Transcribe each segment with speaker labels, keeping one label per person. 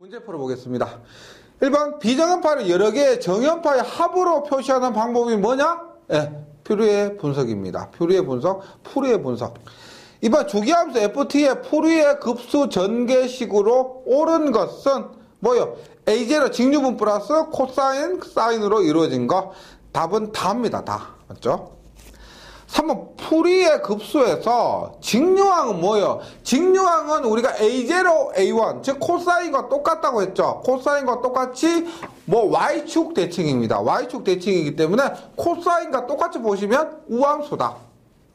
Speaker 1: 문제 풀어보겠습니다. 1번 비정현파를 여러 개의 정현파의 합으로 표시하는 방법이 뭐냐? 예, 푸리에 분석입니다. 푸리에 분석, 푸리에 분석. 2번 주기함수 ft의 푸리에 급수 전개식으로 옳은 것은 뭐요? a0 직류분 플러스 코사인 사인으로 이루어진 거. 답은 다입니다. 다. 맞죠? 3번 푸리에 급수에서 직류항은 뭐예요? 직류항은 우리가 A0, A1 즉 코사인과 똑같다고 했죠. 코사인과 똑같이 뭐 Y축 대칭입니다. Y축 대칭이기 때문에 코사인과 똑같이 보시면 우함수다.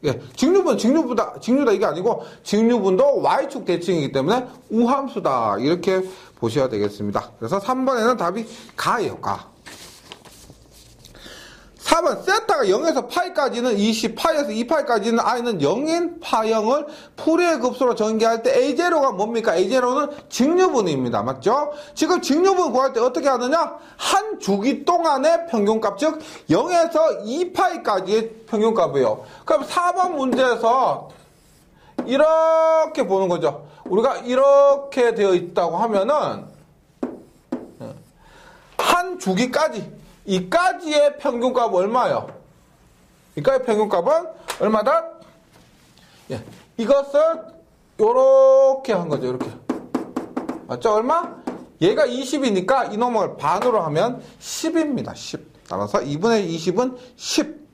Speaker 1: 예, 직류분, 직류보다, 직류다 이게 아니고 직류분도 Y축 대칭이기 때문에 우함수다. 이렇게 보셔야 되겠습니다. 그래서 3번에는 답이 가예요, 가. 4번 세타가 0에서 파이까지는 20, 파이에서 2파이까지는 i는 0인 파형을 풀이의 급수로 전개할 때 A0가 뭡니까? A0는 직류분입니다. 맞죠? 지금 직류분 구할 때 어떻게 하느냐? 한 주기 동안의 평균값, 즉 0에서 2파이까지의 평균값이에요. 그럼 4번 문제에서 이렇게 보는 거죠. 우리가 이렇게 되어 있다고 하면은 한 주기까지 이까지의 평균값 얼마요? 이까지의 평균값은 얼마다? 예, 이것을 요렇게 한 거죠. 이렇게. 맞죠? 얼마? 얘가 20이니까 이놈을 반으로 하면 10입니다. 10. 따라서 2분의 20은 10.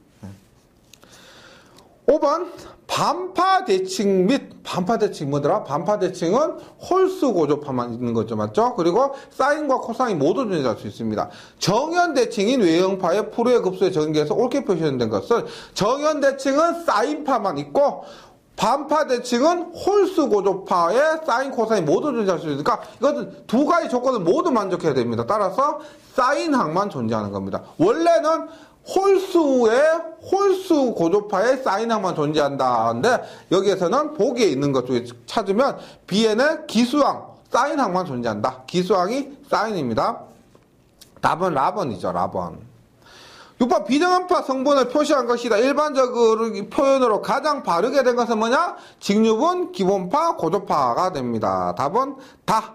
Speaker 1: 5번 반파 대칭 및 반파 대칭 뭐더라? 반파 대칭은 홀수 고조파만 있는 거죠, 맞죠? 그리고 사인과 코사인 모두 존재할 수 있습니다. 정현 대칭인 왜형파의 푸리에 급수에 전개해서 옳게 표시된 것은 정현 대칭은 사인파만 있고 반파 대칭은 홀수 고조파의 사인, 코사인 모두 존재할 수 있으니까 이것은 두 가지 조건을 모두 만족해야 됩니다. 따라서 사인항만 존재하는 겁니다. 원래는 홀수의 홀수 고조파의 사인항만 존재한다는데 여기에서는 보기에 있는 것 중에 찾으면 B에는 기수항, 사인항만 존재한다. 기수항이 사인입니다. 답은 라번이죠, 라번. 6번 비정음파 성분을 표시한 것이다. 일반적으로 표현으로 가장 바르게 된 것은 뭐냐? 직류분, 기본파, 고조파가 됩니다. 답은 다.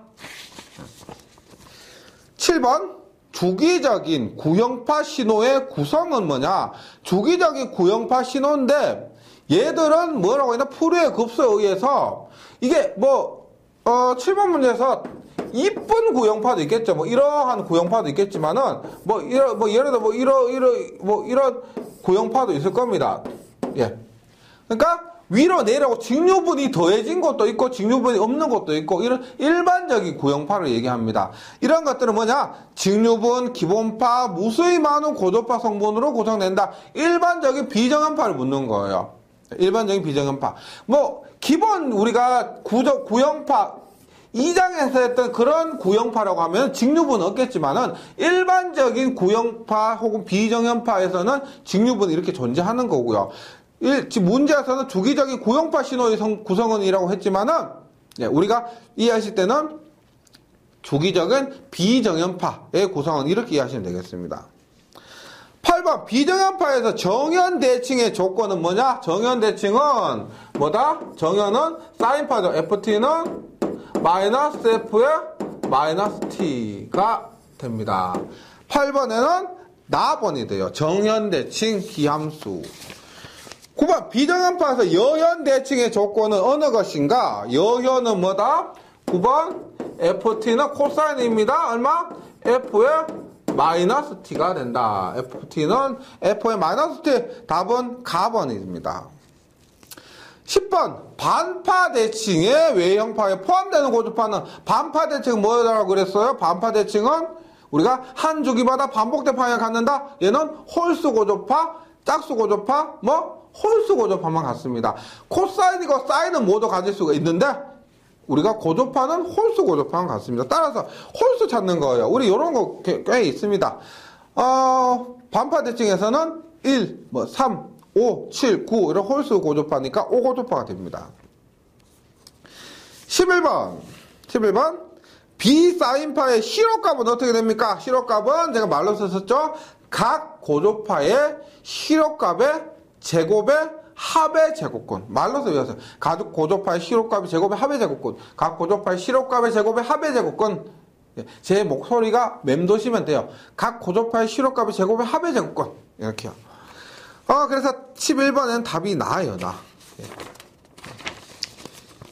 Speaker 1: 7번 주기적인 구형파 신호의 구성은 뭐냐? 주기적인 구형파 신호인데 얘들은 뭐라고 했나? 프루의 급수에 의해서 이게 뭐 어, 7번 문제에서 이쁜 구형파도 있겠죠. 뭐 이러한 구형파도 있겠지만은 뭐 이러 뭐 예를 들어 뭐 이러 이러 뭐 이런 구형파도 있을 겁니다. 예. 그러니까 위로 내려고 직류분이 더해진 것도 있고 직류분이 없는 것도 있고 이런 일반적인 구형파를 얘기합니다. 이런 것들은 뭐냐? 직류분, 기본파, 무수히 많은 고조파 성분으로 구성된다. 일반적인 비정한파를 묻는 거예요. 일반적인 비정한파. 뭐 기본 우리가 구조 구형파 2장에서 했던 그런 구형파라고 하면 직류분 없겠지만은 일반적인 구형파 혹은 비정형파에서는 직류분이 이렇게 존재하는 거고요. 일, 지금 문제에서는 주기적인 구형파 신호의 성, 구성원이라고 했지만은 예, 우리가 이해하실 때는 주기적인 비정연파의 구성원 이렇게 이해하시면 되겠습니다. 8번 비정연파에서 정연 대칭의 조건은 뭐냐? 정연 대칭은 뭐다? 정연은 사인파죠. FT는 마이너스 F에 마이너스 T가 됩니다. 8번에는 나번이 돼요. 정연 대칭 기함수. 9번 비정연파에서 여연 대칭의 조건은 어느 것인가? 여연은 뭐다? 9번 FT는 코사인입니다. 얼마? F의 마이너스 T가 된다. FT는 F의 마이너스 T. 답은 가번입니다. 10번 반파 대칭의 외형파에 포함되는 고주파는 반파 대칭은 뭐라고 그랬어요? 반파 대칭은 우리가 한 주기마다 반복된 방향을 갖는다. 얘는 홀수 고조파, 짝수 고조파, 뭐 홀수 고조파만 갖습니다. 코사인이고 사인은 모두 가질 수가 있는데 우리가 고조파는 홀수 고조파만 갖습니다. 따라서 홀수 찾는 거예요. 우리 이런 거 꽤 있습니다. 어, 반파 대칭에서는 1, 뭐 3, 5, 7, 9 이런 홀수 고조파니까 5고조파가 됩니다. 11번 11번 비사인파의 실효값은 어떻게 됩니까? 실효값은 제가 말로 썼었죠. 각 고조파의 실효값의 제곱의 합의 제곱근 말로서 외웠어요. 각 고조파의 실효값의 제곱의 합의 제곱근 각 고조파의 실효값의 제곱의 합의 제곱근 예, 제 목소리가 맴도시면 돼요. 각 고조파의 시로값의 제곱의 합의 제곱권. 이렇게요. 어, 그래서 11번은 답이 나아요, 나. 예.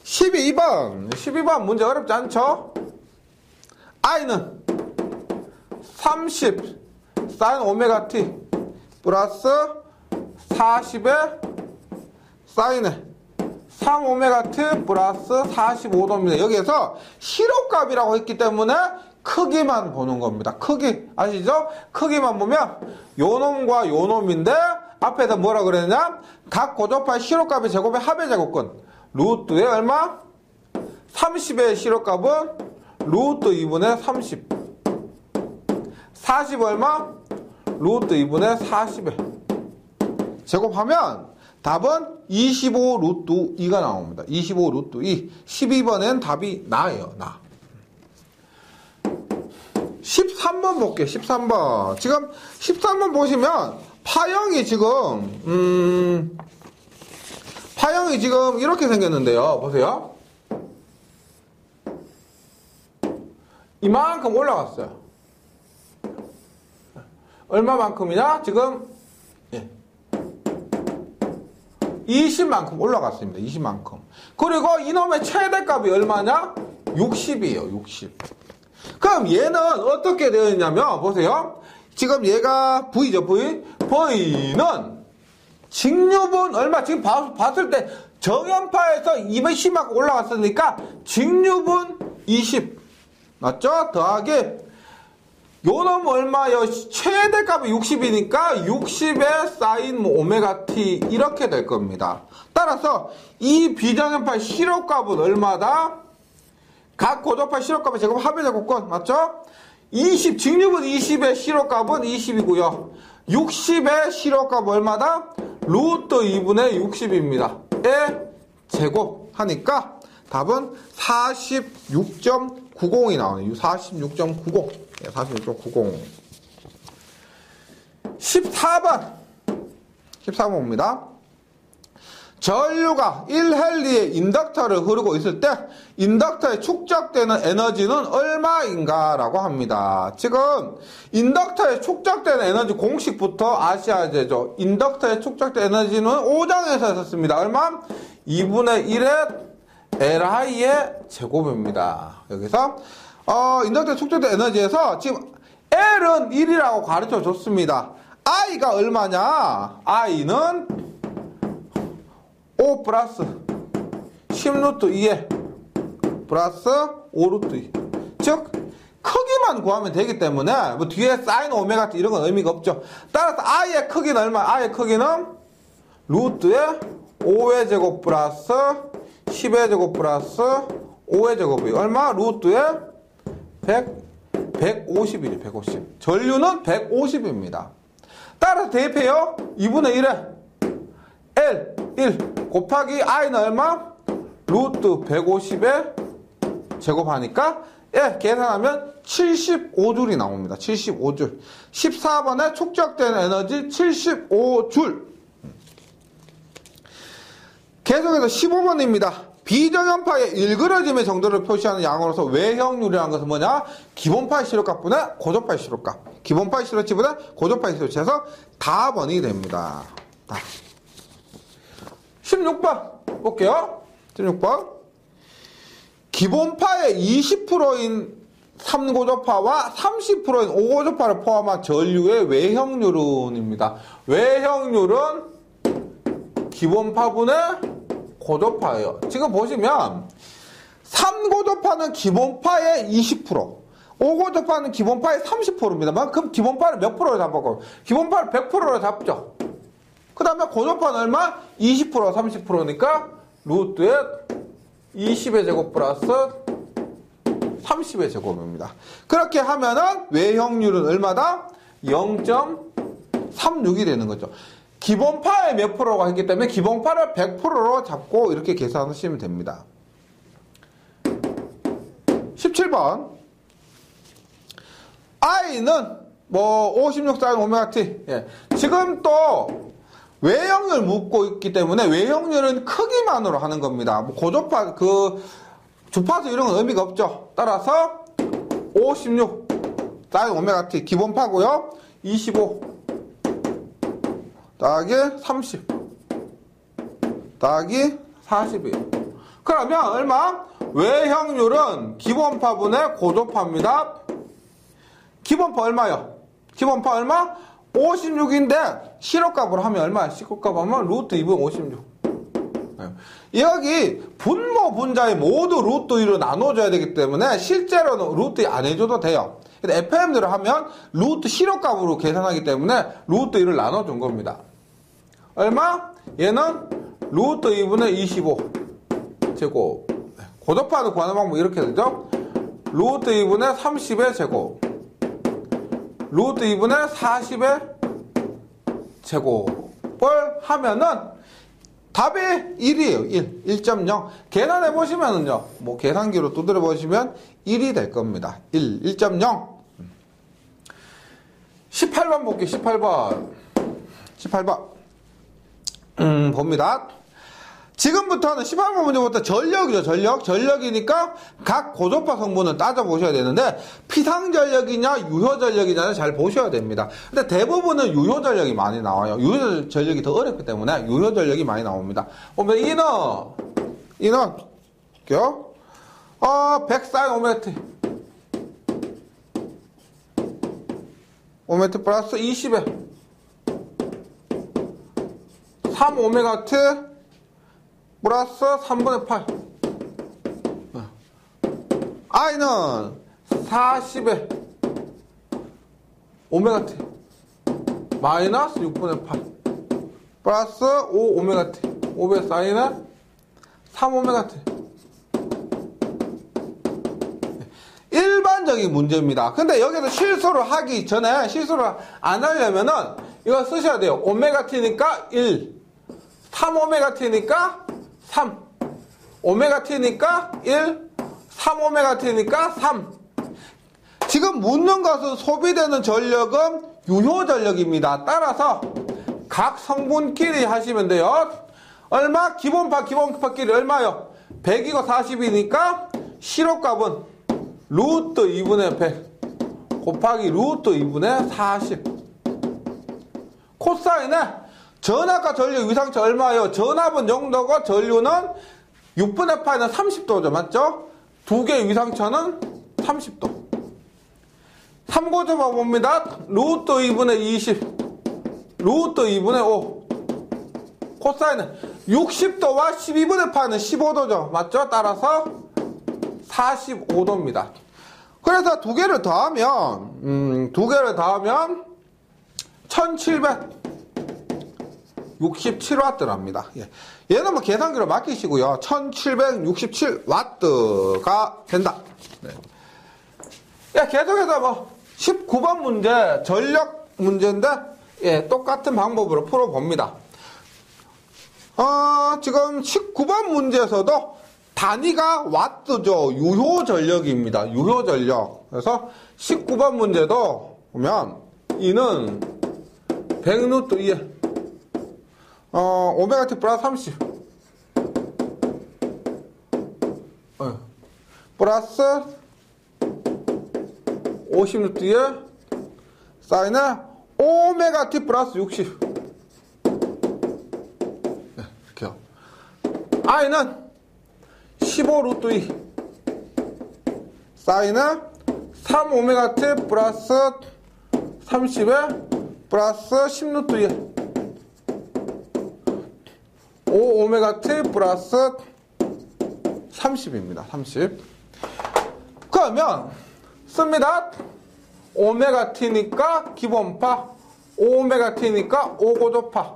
Speaker 1: 12번. 12번 문제 어렵지 않죠? i는 30 사인 오메가 t 플러스 40의 사인에 3 오메가 t 플러스 45도입니다. 여기에서 시로값이라고 했기 때문에 크기만 보는 겁니다. 크기 아시죠? 크기만 보면 요놈과 요놈인데 앞에서 뭐라 그랬냐? 각 고조파의 시로값의 제곱의 합의 제곱권 루트의 얼마? 30의 시로값은 루트 2분의 30 40 얼마? 루트 2분의 40에 제곱하면 답은 25 루트 2가 나옵니다. 25 루트 2. 12번엔 답이 나예요, 나. 13번 볼게요, 13번. 지금 13번 보시면 파형이 지금, 음, 파형이 지금 이렇게 생겼는데요. 보세요. 이만큼 올라갔어요. 얼마만큼이냐? 지금 20만큼 올라갔습니다. 20만큼. 그리고 이놈의 최대값이 얼마냐? 60이에요. 60. 그럼 얘는 어떻게 되어 있냐면 보세요. 지금 얘가 V죠. V. V는 직류분 얼마 지금 봤을 때 정연파에서 210만큼 올라갔으니까 직류분 20 맞죠? 더하기 요놈 얼마요? 최대값이 60이니까 60에 쌓인 뭐 오메가 t 이렇게 될 겁니다. 따라서 이 비정연파 실효값은 얼마다? 각 고조파 실효값의 제곱 합의 제곱권 맞죠? 20 직류분 20의 실효값은 20이고요. 60의 실효값 얼마다? 루트 2분의 60입니다. 에 제곱 하니까 답은 46.90이 나오네요. 46.90. 46.90. 14번. 14번입니다. 전류가 1헬리의 인덕터를 흐르고 있을 때 인덕터에 축적되는 에너지는 얼마인가 라고 합니다. 지금 인덕터에 축적되는 에너지 공식부터 되죠. 인덕터에 축적된 에너지는 5장에서 썼습니다. 얼마? 2분의 1의 Li의 제곱입니다. 여기서 어, 인덕터에 축적된 에너지에서 지금 L은 1이라고 가르쳐 줬습니다. I가 얼마냐? I는 5 플러스 10루트 2에 플러스 5루트 2. 즉, 크기만 구하면 되기 때문에 뭐 뒤에 사인 오메가 이런 건 의미가 없죠. 따라서 I의 크기는 얼마? I의 크기는 루트의 5의 제곱 플러스 10의 제곱 플러스 5의 제곱이 얼마? 루트의 100, 150이죠, 150. 전류는 150입니다. 따라서 대입해요. 2분의 1에 L, 1 곱하기 I는 얼마? 루트 150에 제곱하니까 예, 계산하면 75줄이 나옵니다. 75줄. 14번에 축적된 에너지 75줄. 계속해서 15번입니다. 비정연파의 일그러짐의 정도를 표시하는 양으로서 외형률이라는 것은 뭐냐? 기본파의 시력값보다 고조파의 시력값. 기본파의 시력치보다 고조파의 시력치에서 다번이 됩니다. 다. 16번 볼게요. 16번. 기본파의 20%인 3고조파와 30%인 5고조파를 포함한 전류의 외형률은입니다. 외형률은 기본파분의 고조파예요. 지금 보시면 3고조파는 기본파의 20%, 5고조파는 기본파의 30%입니다. 그럼 기본파를 몇 프로로 잡고 기본파를 100%로 잡죠. 그 다음에 고조파는 얼마? 20% 30%니까 루트의 20의 제곱 플러스 30의 제곱입니다. 그렇게 하면은 외형률은 얼마다? 0.36이 되는 거죠. 기본파의 몇 프로가 있기 때문에 기본파를 100%로 잡고 이렇게 계산하시면 됩니다. 17번 i는 뭐 56 사인 오메가 t 예. 지금 또 외형률 묻고 있기 때문에 외형률은 크기만으로 하는 겁니다. 뭐 고조파 그 주파수 이런 건 의미가 없죠. 따라서 56 사인 오메가 t 기본파고요. 25 더하기 30 더하기 40이에요. 그러면 얼마? 외형률은 기본파분의 고도파입니다. 기본파 얼마요? 기본파 얼마? 56인데 실호값으로 하면 얼마야? 실호값 하면 루트 2분 56. 여기 분모 분자에 모두 루트 2로 나눠줘야 되기 때문에 실제로는 루트 2 안 해줘도 돼요. 근데 FM대로 하면 루트 실호값으로 계산하기 때문에 루트 2를 나눠준 겁니다. 얼마? 얘는 루트 2분의 25 제곱 고도파도 구하는 방법 이렇게 되죠? 루트 2분의 30의 제곱 루트 2분의 40의 제곱을 하면은 답이 1이에요. 1. 1.0. 계산해 보시면은요. 뭐 계산기로 두드려 보시면 1이 될 겁니다. 1. 1.0. 18번 볼게요. 18번. 18번. 음, 봅니다. 지금부터는 18번 문제부터 전력이죠, 전력. 전력이니까 각 고도파 성분을 따져보셔야 되는데, 피상전력이냐, 유효전력이냐를 잘 보셔야 됩니다. 근데 대부분은 유효전력이 많이 나와요. 유효전력이 더 어렵기 때문에 유효전력이 많이 나옵니다. 보면 인원, 인원, 볼게요. 어, 100사인 오메트. 오메트 플러스 20에. 3 오메가트 플러스 3분의 8. i는 40에 오메가 t 마이너스 6분의 8 플러스 5 오메가 t 5배 사인은 3 오메가 t 일반적인 문제입니다. 근데 여기서 실수를 하기 전에 실수를 안 하려면은 이거 쓰셔야 돼요. 오메가 t니까 1, 3 오메가 t니까 3. 오메가 t니까 1, 3 오메가 t니까 3. 지금 묻는 것은 소비되는 전력은 유효 전력입니다. 따라서 각 성분끼리 하시면 돼요. 얼마? 기본파, 기본파끼리 얼마요? 100이고 40이니까 실호값은 루트 2분의 100 곱하기 루트 2분의 40. 코사인은 전압과 전류 위상차 얼마예요? 전압은 0도고 전류는 6분의 8은 30도죠. 맞죠? 두 개의 위상차는 30도. 3고점화 봅니다. 루트 2분의 20. 루트 2분의 5. 코사인은 60도와 12분의 8은 15도죠. 맞죠? 따라서 45도입니다. 그래서 두 개를 더하면, 음, 두 개를 더하면 1700. 67W랍니다. 예. 얘는 뭐 계산기로 맡기시고요. 1767W가 된다. 네. 예, 계속해서 뭐 19번 문제 전력 문제인데 예, 똑같은 방법으로 풀어봅니다. 어, 지금 19번 문제에서도 단위가 와트죠. 유효 전력입니다. 유효 전력. 그래서 19번 문제도 보면 이는 100루트 2에 어, 오메가 T 플러스 30. 어, 플러스 50루트 2 사인에 오메가 T 플러스 60. 네, 이렇게요. I는 15 루트 2. 사인은 3 오메가 T 플러스 30에 플러스 10 루트 2. 5 오메가 T 플러스 30입니다. 30. 그러면 씁니다. 오메가 T니까 기본파, 5 오메가 T니까 5고조파,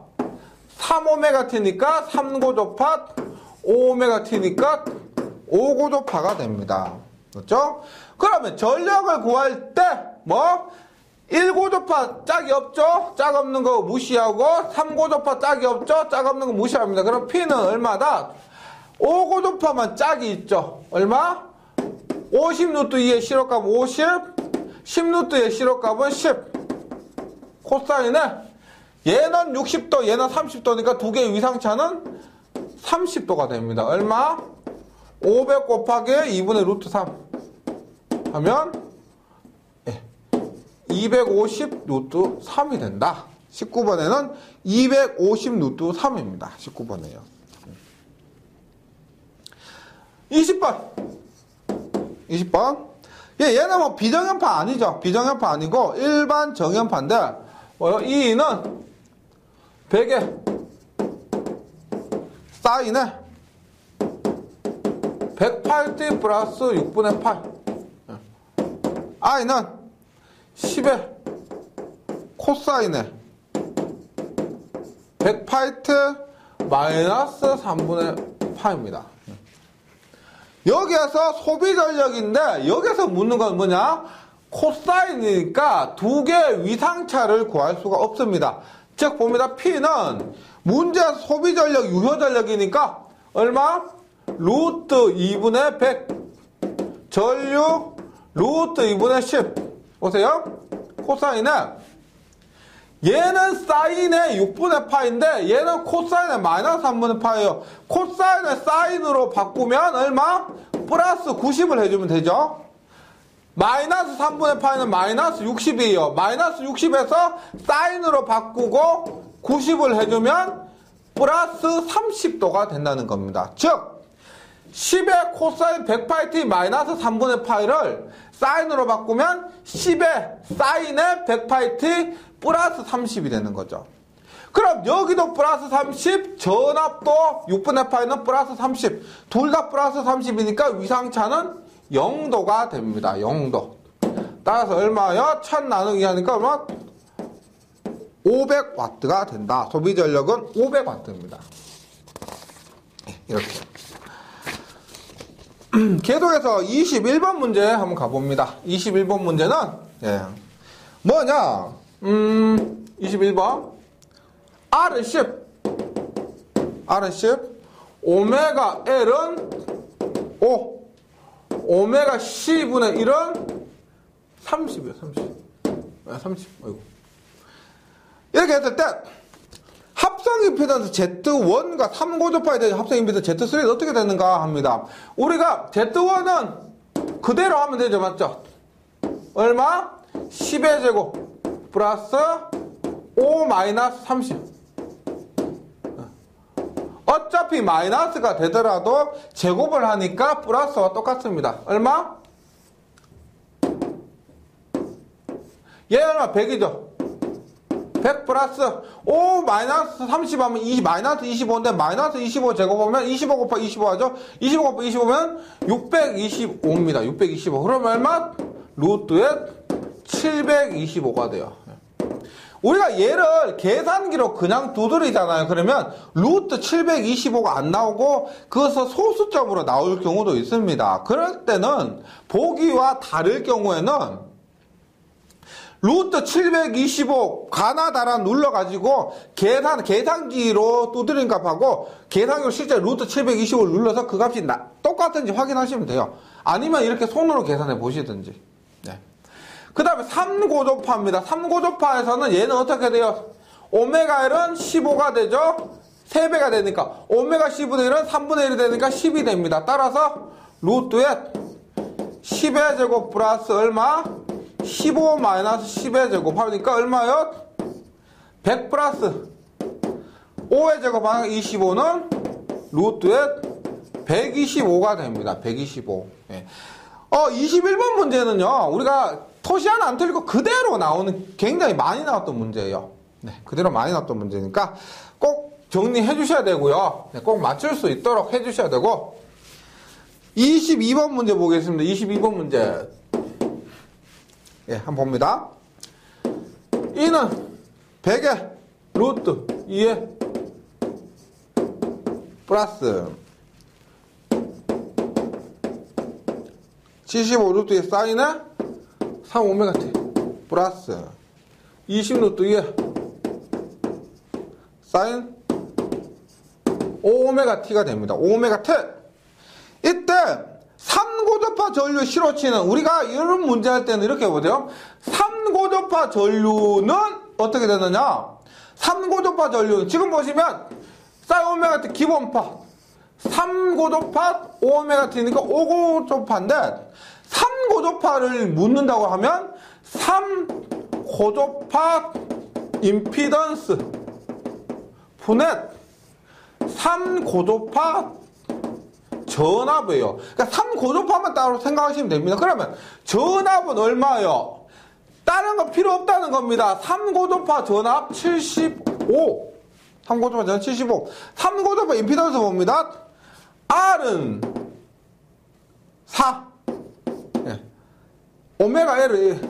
Speaker 1: 3 오메가 T니까 3고조파, 5 오메가 T니까 5고조파가 됩니다. 그렇죠? 그러면 전력을 구할 때 뭐? 1고조파 짝이 없죠? 짝 없는 거 무시하고 3고조파 짝이 없죠? 짝 없는 거 무시합니다. 그럼 P는 얼마다? 5고조파만 짝이 있죠. 얼마? 50루트 2의 실호값 50, 10루트의 실호값은 10. 코사인은 얘는 60도, 얘는 30도니까 두 개의 위상차는 30도가 됩니다. 얼마? 500 곱하기 2분의 루트 3 하면 250 루트 3이 된다. 19번에는 250 루트 3입니다. 19번에요. 20번. 20번. 예, 얘는 뭐 비정연파 아니죠. 비정연파 아니고 일반 정연파인데 뭐요? 2는 100에 사인에 108t 플러스 6분의 8 i는 10에 코사인에 108t 마이너스 3분의 8입니다. 여기에서 소비 전력인데 여기서 묻는 건 뭐냐? 코사인이니까 두 개의 위상차를 구할 수가 없습니다. 즉 봅니다. P는 문제에서 소비 전력, 유효 전력이니까 얼마? 루트 2분의 100 전류 루트 2분의 10 보세요. 코사인은 얘는 사인의 6분의 파인데 얘는 코사인의 마이너스 3분의 파예요. 코사인을 사인으로 바꾸면 얼마? 플러스 90을 해주면 되죠. 마이너스 3분의 파이는 마이너스 60이에요. 마이너스 60에서 사인으로 바꾸고 90을 해주면 플러스 30도가 된다는 겁니다. 즉 10의 코사인 100파이 t 마이너스 3분의 파이를 사인으로 바꾸면 10의 사인의 100파이 t 플러스 30이 되는 거죠. 그럼 여기도 플러스 30, 전압도 6분의 파이는 플러스 30. 둘 다 플러스 30이니까 위상차는 0도가 됩니다. 0도. 따라서 얼마요? 1000 나누기 하니까 얼마? 500와트가 된다. 소비 전력은 500와트입니다. 이렇게. 계속해서 21번 문제 한번 가봅니다. 21번 문제는 예. 뭐냐? 음, 21번. R은 10 R은 10 오메가 L은 5 오메가 C분의 1은 30이요 30 아, 30 아이고. 이렇게 했을 때 합성 임피던스 Z1과 3고조파에 대한 합성 임피던스 Z3는 어떻게 되는가 합니다. 우리가 Z1은 그대로 하면 되죠. 맞죠? 얼마? 10의 제곱 플러스 5 마이너스 30. 어차피 마이너스가 되더라도 제곱을 하니까 플러스와 똑같습니다. 얼마? 얘 얼마? 100이죠. 100 플러스 5 마이너스 30 하면 20 마이너스 25인데 마이너스 25 제곱하면 25 곱하기 25 하죠. 25 곱하기 25면 625입니다. 625. 그럼 얼마? 루트에 725가 돼요. 우리가 얘를 계산기로 그냥 두드리잖아요. 그러면 루트 725가 안 나오고 그것서 소수점으로 나올 경우도 있습니다. 그럴 때는 보기와 다를 경우에는 루트 725 가나다라 눌러가지고 계산, 계산기로 두드린 값하고 계산기로 실제 루트 725를 눌러서 그 값이 나, 똑같은지 확인하시면 돼요. 아니면 이렇게 손으로 계산해 보시든지. 네. 그 다음에 3고조파입니다. 3고조파에서는 얘는 어떻게 돼요? 오메가 1은 15가 되죠? 3배가 되니까. 오메가 10분의 1은 3분의 1이 되니까 10이 됩니다. 따라서 루트에 10의 제곱 플러스 얼마? 15 마이너스 10의 제곱하니까 얼마요? 100 플러스 5의 제곱하면 25는 루트에 125가 됩니다. 125. 예. 어, 21번 문제는요, 우리가 토시 하나 안 틀리고 그대로 나오는 굉장히 많이 나왔던 문제예요. 네, 그대로 많이 나왔던 문제니까 꼭 정리해 주셔야 되고요. 네, 꼭 맞출 수 있도록 해 주셔야 되고, 22번 문제 보겠습니다. 22번 문제. 예, 한번 봅니다. 이는 100의 루트 2의 플러스 75 루트의 사인에 3 오메가 t 플러스 20 루트 2의 사인 5 오메가 t가 됩니다. 5 오메가 t 이때 3고접파 전류 실어치는 우리가 이런 문제 할 때는 이렇게 보세요. 3고접파 전류는 어떻게 되느냐? 3고접파 전류는 지금 보시면 사이오메가 기본파 3고조파 5오메가 T니까 5고조파인데 3고조파를 묻는다고 하면 3고조파 임피던스 분의 3고조파 전압이에요. 그러니까 3고조파만 따로 생각하시면 됩니다. 그러면 전압은 얼마예요? 다른 거 필요 없다는 겁니다. 3고도파 전압 75. 3고도파 전압 75. 3고도파 임피던스 봅니다. R은 4. 예. 오메가 L을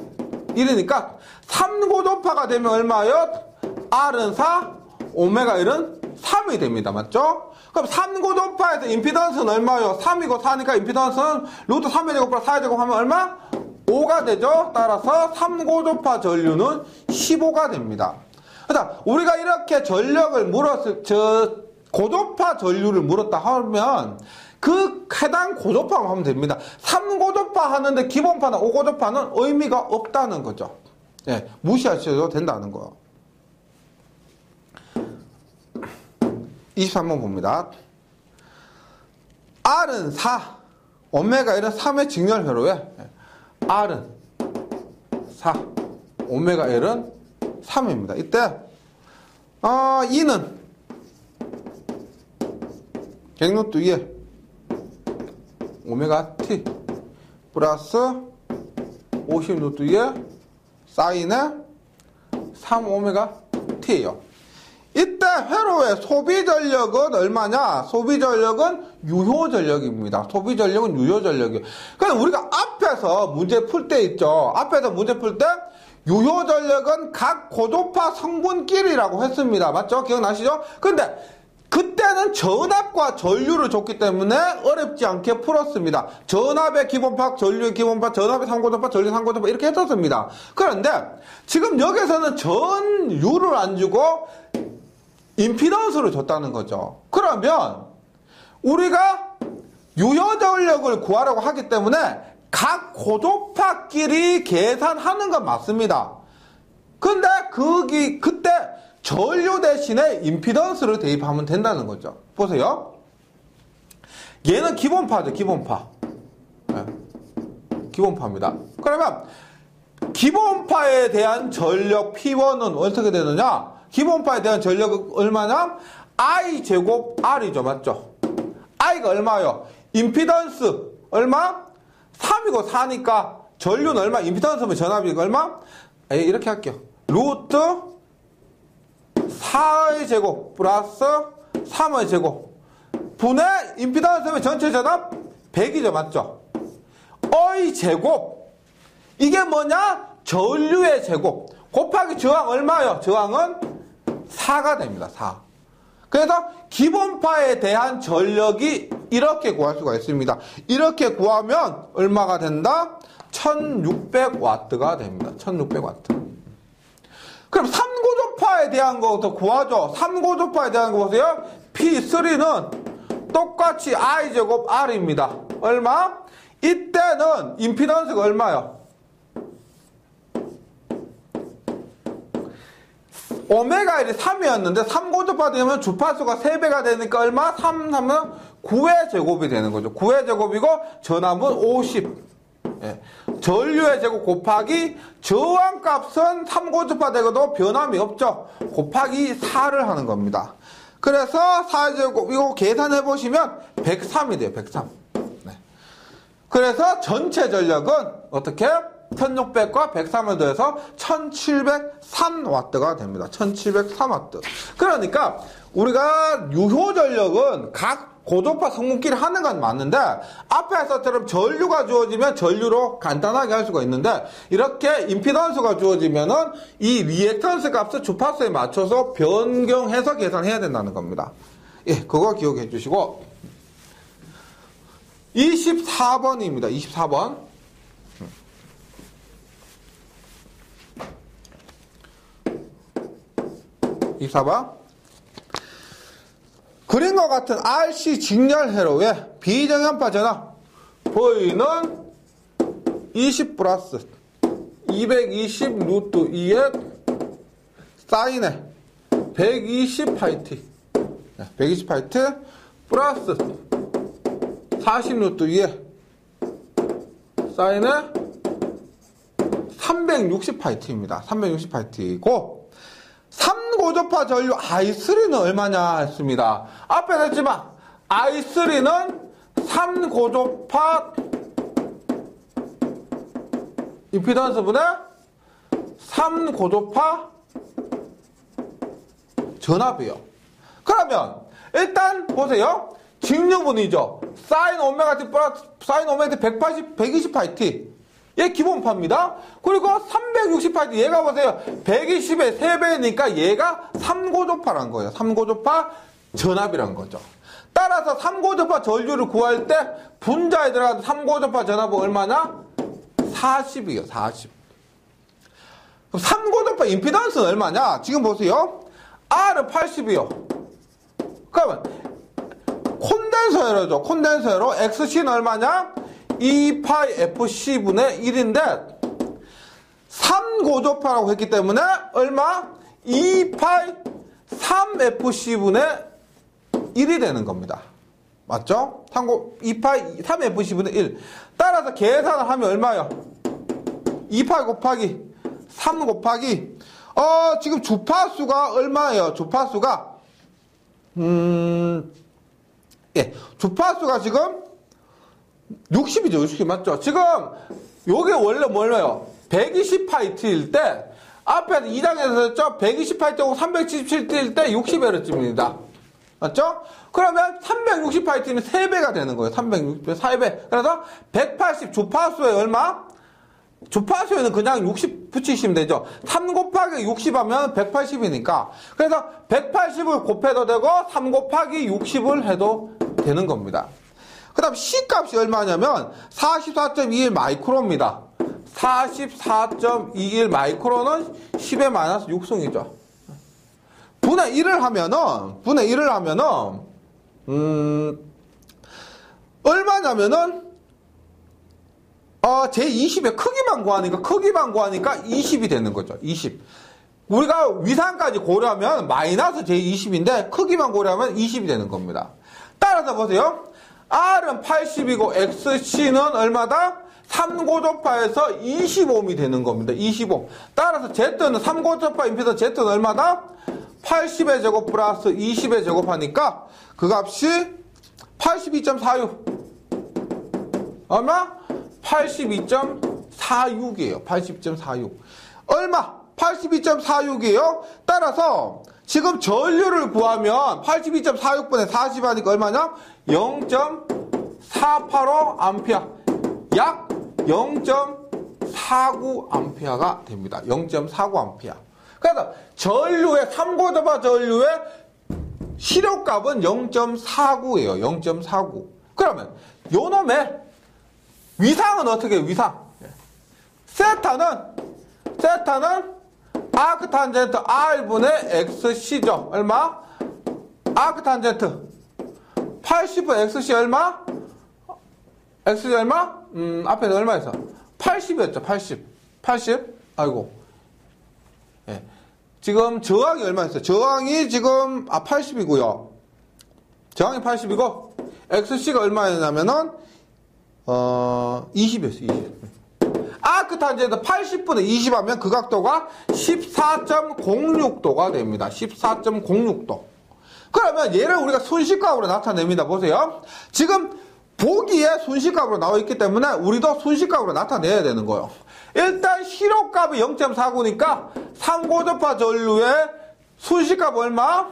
Speaker 1: 1이니까 3고도파가 되면 얼마예요? R은 4, 오메가 1은 3이 됩니다. 맞죠? 그럼 3고도파에서 임피던스는 얼마예요? 3이고 4니까 임피던스는 루트 3의 제곱 플러스 4의 제곱 하면 얼마? 5가 되죠. 따라서 3고조파 전류는 15가 됩니다. 그러니까 우리가 이렇게 전력을 물었을 저 고조파 전류를 물었다 하면 그 해당 고조파만 하면 됩니다. 3고조파 하는데 기본파나 5고조파는 의미가 없다는 거죠. 예, 무시하셔도 된다는 거예요. 23번 봅니다. R은 4, 오메가 1은 3의 직렬 회로에 R은 4, 오메가 L은 3입니다. 이때 어, E는 루트 2에 사인 오메가 t 플러스 50루트 2에 사인의 3 오메가 t예요. 이때 회로의 소비 전력은 얼마냐? 소비 전력은 유효 전력입니다. 소비 전력은 유효 전력이에요. 그러니까 우리가 앞에서 문제 풀 때 있죠. 앞에서 문제 풀 때 유효 전력은 각 고조파 성분끼리라고 했습니다. 맞죠? 기억나시죠? 근데 그때는 전압과 전류를 줬기 때문에 어렵지 않게 풀었습니다. 전압의 기본파, 전류의 기본파, 전압의 상고도파, 전류 상고도파 이렇게 했었습니다. 그런데 지금 여기서는 전류를 안 주고 임피던스를 줬다는 거죠. 그러면 우리가 유효 전력을 구하라고 하기 때문에 각 고도파끼리 계산하는 건 맞습니다. 근데 거기 그때 전류 대신에 임피던스를 대입하면 된다는 거죠. 보세요. 얘는 기본파죠, 기본파. 네. 기본파입니다. 그러면 기본파에 대한 전력 P1은 어떻게 되느냐? 기본파에 대한 전력은 얼마냐? I 제곱 R이죠. 맞죠? I가 얼마요? 임피던스 얼마? 3이고 4니까 전류는 얼마? 임피던스면 전압이 얼마? 에 이렇게 할게요. 루트 4의 제곱 플러스 3의 제곱 분의 임피던스면 전체 전압 100이죠. 맞죠? 어의 제곱 이게 뭐냐? 전류의 제곱 곱하기 저항 얼마요? 저항은 4가 됩니다. 4. 그래서 기본파에 대한 전력이 이렇게 구할 수가 있습니다. 이렇게 구하면 얼마가 된다? 1600와트가 됩니다. 1600와트. 그럼 3고조파에 대한 거부터 구하죠. 3고조파에 대한 거 보세요. P3는 똑같이 I제곱 R입니다. 얼마? 이때는 임피던스가 얼마요? 오메가 1이 3이었는데 3고조파 되면 주파수가 3배가 되니까 얼마? 3 하면 9의 제곱이 되는 거죠. 9의 제곱이고 전압은 50. 예. 전류의 제곱 곱하기 저항값은 3고주파 되고도 변함이 없죠. 곱하기 4를 하는 겁니다. 그래서 4제곱 이거 계산해 보시면 103이 돼요. 103. 네. 그래서 전체 전력은 어떻게? 1600과 103을 더해서 1703W가 됩니다. 1703W. 그러니까 우리가 유효 전력은 각 고조파 성분끼리 하는 건 맞는데 앞에서처럼 전류가 주어지면 전류로 간단하게 할 수가 있는데 이렇게 임피던스가 주어지면은 이 리액턴스 값을 주파수에 맞춰서 변경해서 계산해야 된다는 겁니다. 예, 그거 기억해 주시고 24번입니다. 24번. 24번. 그림과 같은 RC 직렬 회로의 비정현파 전압 V는 20 플러스 220 루트 2에 사인에 120 파이 t 120 파이 t 플러스 40 루트 2에 사인에 360 파이트입니다. 360 파이트이고 3고조파 전류 I3는 얼마냐 했습니다. 앞에 했지만 I3는 3고조파 임피던스 분의 3고조파 전압이에요. 그러면 일단 보세요. 직류분이죠. 사인 오메가 t 플러스 사인 오메가 t 180, 120파이 t. 얘 기본파입니다. 그리고 360파이트 얘가 보세요. 120의 3배니까 얘가 3고조파란 거예요. 3고조파 전압이란 거죠. 따라서 3고조파 전류를 구할 때 분자에 들어가는 3고조파 전압은 얼마냐? 40이에요. 40. 3고조파 임피던스는 얼마냐? 지금 보세요. R은 80이요. 그러면 콘덴서열이죠. 콘덴서열로 XC는 얼마냐? 2파이 FC분의 1인데 3고조파라고 했기 때문에 얼마? 2파이 3FC분의 1이 되는 겁니다. 맞죠? 3고, 2파이 3FC분의 1. 따라서 계산을 하면 얼마요? 2파이 곱하기 3 곱하기 어, 지금 주파수가 얼마예요? 주파수가 음, 예, 주파수가 지금 60이죠, 60 맞죠? 지금 요게 원래 뭐예요? 120파이트일 때 앞에 2장에서 했죠? 120파이트하고 377일 때 60Hz입니다. 맞죠? 그러면 360파이트는 3배가 되는 거예요. 360배, 4배. 그래서 180 주파수에 얼마? 주파수에는 그냥 60 붙이시면 되죠. 3 곱하기 60 하면 180이니까. 그래서 180을 곱해도 되고 3 곱하기 60을 해도 되는 겁니다. 그 다음 C 값이 얼마냐면 44.21 마이크로입니다. 44.21 마이크로는 10의 마이너스 6승이죠. 분의 1을 하면은, 분의 1을 하면은, 음, 얼마냐면은, 어, 제20의 크기만 구하니까, 크기만 구하니까 20이 되는 거죠. 20. 우리가 위상까지 고려하면 마이너스 제20인데, 크기만 고려하면 20이 되는 겁니다. 따라서 보세요. R은 80이고, XC는 얼마다? 3고조파에서 25이 되는 겁니다. 25. 따라서 Z는 3고조파 임피던 Z는 얼마다? 80의 제곱 플러스 20의 제곱하니까 그 값이 82.46. 얼마? 82.46이에요. 82.46. 얼마? 82.46이에요. 따라서 지금 전류를 구하면 82.46분에 40 하니까 얼마냐? 0.485 암페어. 약0.49 암페어가 됩니다. 0.49 암페어. 그래서 전류의 3고도바 전류의 시력값은 0.49예요. 0.49. 그러면 요 놈의 위상은 어떻게 해요? 위상. 세타는 세타는 아크 탄젠트 R분의 XC죠. 얼마? 아크 탄젠트 80분 XC 얼마? XC 얼마? 음, 앞에는 얼마 있어? 80이었죠. 80. 80? 아이고. 예. 지금 저항이 얼마 있어요? 저항이 지금 아 80이고요. 저항이 80이고 XC가 얼마였냐면은 어 20이었어요. 20. 아크 탄젠트 80분의 20 하면 그 각도가 14.06도가 됩니다. 14.06도. 그러면 얘를 우리가 순식값으로 나타냅니다. 보세요. 지금 보기에 순식값으로 나와 있기 때문에 우리도 순식값으로 나타내야 되는 거예요. 일단 실효값이 0.49니까 상고접파 전류의 순식값 얼마?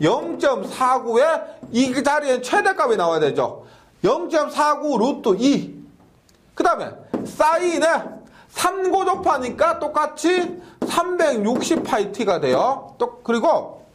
Speaker 1: 0.49에 이 자리에 최대값이 나와야 되죠. 0.49 루트 2. 그 다음에 사인에 3고 접하니까 똑같이 360파이트가 돼요. 또 그리고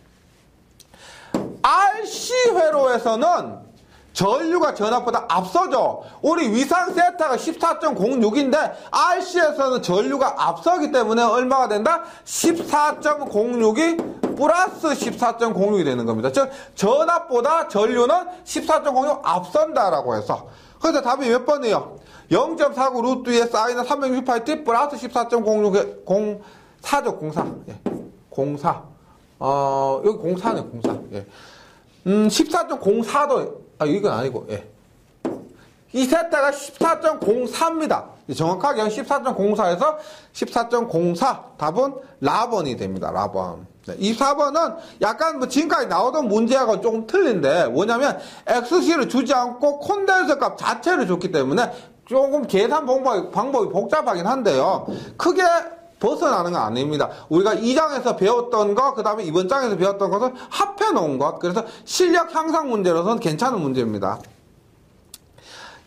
Speaker 1: RC 회로에서는 전류가 전압보다 앞서죠. 우리 위상 세타가 14.06인데 RC에서는 전류가 앞서기 때문에 얼마가 된다? 14.06이 플러스 14.06이 되는 겁니다. 즉 전압보다 전류는 14.06 앞선다라고 해서 그래서 답이 몇 번이에요? 0.49 루트 2에 사인은 360파이 t 플러스 14.06에 04죠, 04. 예. 04. 어, 여기 04네, 04. 예. 음, 14.04도 아, 이건 아니고, 예. 이 세타가 14.04입니다. 정확하게 14.04에서 14.04. 답은 라번이 됩니다. 라번. 네, 이 4번은 약간 뭐 지금까지 나오던 문제하고 조금 틀린데 뭐냐면 XC를 주지 않고 콘덴서 값 자체를 줬기 때문에 조금 계산 방법이, 방법이 복잡하긴 한데요. 크게 벗어나는 건 아닙니다. 우리가 2장에서 배웠던 거, 그 다음에 이번 장에서 배웠던 것을 합해 놓은 것. 그래서 실력 향상 문제로서는 괜찮은 문제입니다.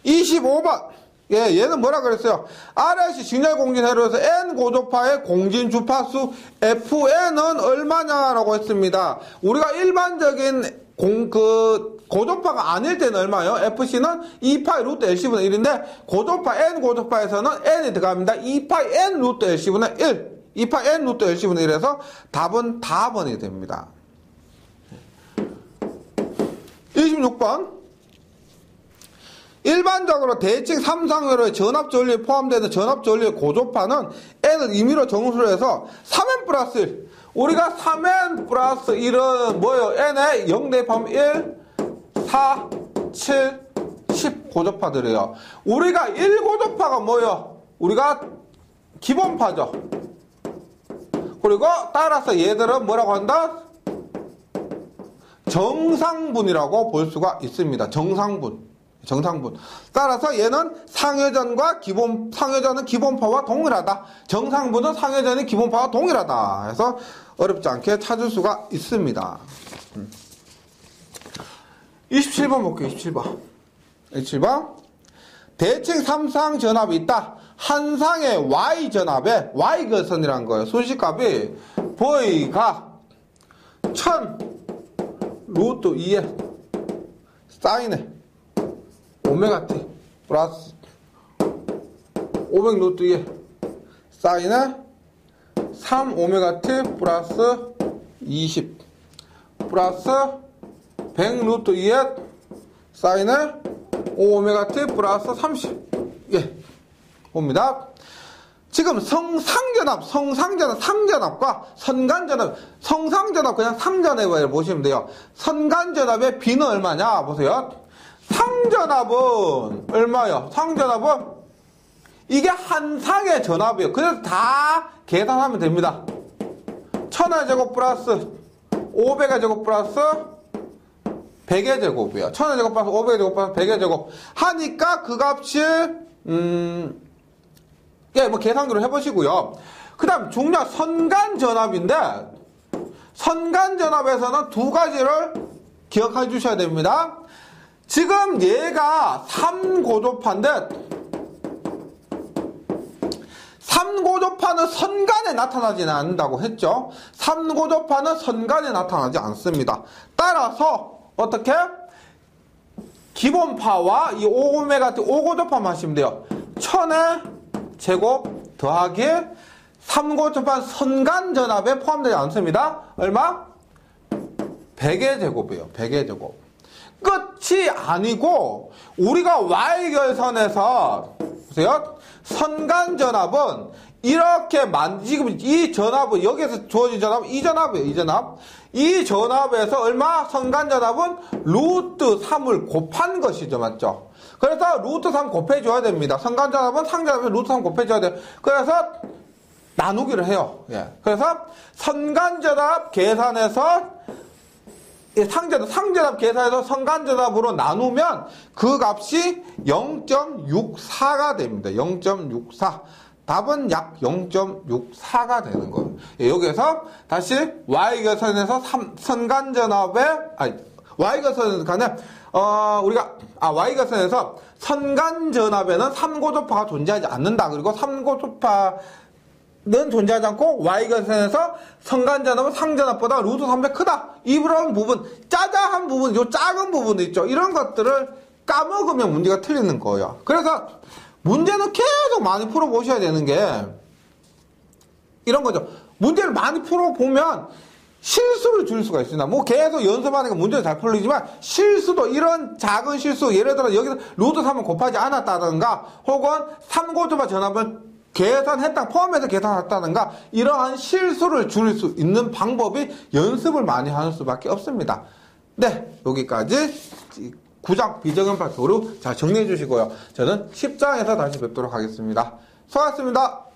Speaker 1: 25번. 예, 얘는 뭐라 그랬어요? RLC 진열공진 회로에서 N 고조파의 공진 주파수 FN은 얼마냐라고 했습니다. 우리가 일반적인 공, 그, 고조파가 아닐 때는 얼마요? FC는 2파이 루트 LC분의 1인데, 고조파, N 고조파에서는 N이 들어갑니다. 2파이 N 루트 LC분의 1. 2파이 N 루트 LC분의 1에서 답은 답번이 됩니다. 26번. 일반적으로 대칭 3상회로의 전압전류에 포함되는 전압전류의 고조파는 N을 임의로 정수를 해서 3N 플러스 1. 우리가 3N 플러스 1은 뭐예요? N에 0 대입하면 1, 4, 7, 10 고조파들이에요. 우리가 1 고조파가 뭐예요? 우리가 기본파죠. 그리고 따라서 얘들은 뭐라고 한다? 정상분이라고 볼 수가 있습니다. 정상분. 정상분. 따라서 얘는 상회전과 기본, 상회전은 기본파와 동일하다. 정상분은 상회전이 기본파와 동일하다. 해서 어렵지 않게 찾을 수가 있습니다. 27번 볼게요, 27번. 27번. 대칭 3상 전압이 있다. 한 상의 Y 전압에 Y 거선이라는 거예요. 순식값이 V가 1000 루트 2에 사인에 오메가 t 플러스 500 루트 2에 사인에 3 오메가 t 플러스 20 플러스 100 루트 2에 사인에 5 오메가 t 플러스 30 예, 봅니다. 지금 성상전압, 성상전압, 상전압과 선간전압, 성상전압 그냥 상전압을 보시면 돼요. 선간전압의 B는 얼마냐? 보세요. 상전압은 얼마요? 상전압은 이게 한 상의 전압이에요. 그래서 다 계산하면 됩니다. 천의 제곱 플러스 500의 제곱 플러스 100의 제곱이에요. 천의 제곱 플러스 500의 제곱 플러스 100의 제곱 하니까 그 값이 음 예, 뭐 계산으로 해보시고요. 그 다음 중요한 선간전압인데 선간전압에서는 두 가지를 기억해 주셔야 됩니다. 지금 얘가 3고조파인데 3고조파는 선간에 나타나지는 않는다고 했죠. 3고조파는 선간에 나타나지 않습니다. 따라서 어떻게? 기본파와 이 5오메가 5고조파만 하시면 돼요. 1000의 제곱 더하기 3고조파 선간전압에 포함되지 않습니다. 얼마? 100의 제곱이에요. 100의 제곱. 끝이 아니고 우리가 Y결선에서 보세요. 선간전압은 이렇게 만 지금 이 전압은 여기에서 주어진 전압은 이 전압이에요. 이 전압. 이 전압에서 얼마? 선간전압은 루트 3을 곱한 것이죠. 맞죠? 그래서 루트 3 곱해줘야 됩니다. 선간전압은 상전압에 루트 3 곱해줘야 돼요. 그래서 나누기를 해요. 예. 그래서 선간 전압 계산해서 상전압, 상전압 계산해서 선간전압으로 나누면 그 값이 0.64가 됩니다. 0.64. 답은 약 0.64가 되는 거예요. 예, 여기에서 다시 Y계선에서 선간전압에, 아니, Y계선 간에, 어, 우리가, 아, Y계선에서 선간전압에는 3고조파가 존재하지 않는다. 그리고 3고조파 는 존재하지 않고 Y근선에서 성간전압은 상전압보다 루트 3배 크다. 이런 부분, 짜자한 부분, 요 작은 부분 있죠. 이런 것들을 까먹으면 문제가 틀리는 거예요. 그래서 문제는 계속 많이 풀어보셔야 되는 게 이런 거죠. 문제를 많이 풀어보면 실수를 줄 수가 있습니다. 뭐 계속 연습하니까 문제를 잘 풀리지만 실수도 이런 작은 실수 예를 들어 여기서 루트 3을 곱하지 않았다든가 혹은 3고조바 전압을 계산했다 포함해서 계산했다든가 이러한 실수를 줄일 수 있는 방법이 연습을 많이 하는 수밖에 없습니다. 네 여기까지 9장 비정형파 교류 잘 정리해 주시고요. 저는 10장에서 다시 뵙도록 하겠습니다. 수고하셨습니다.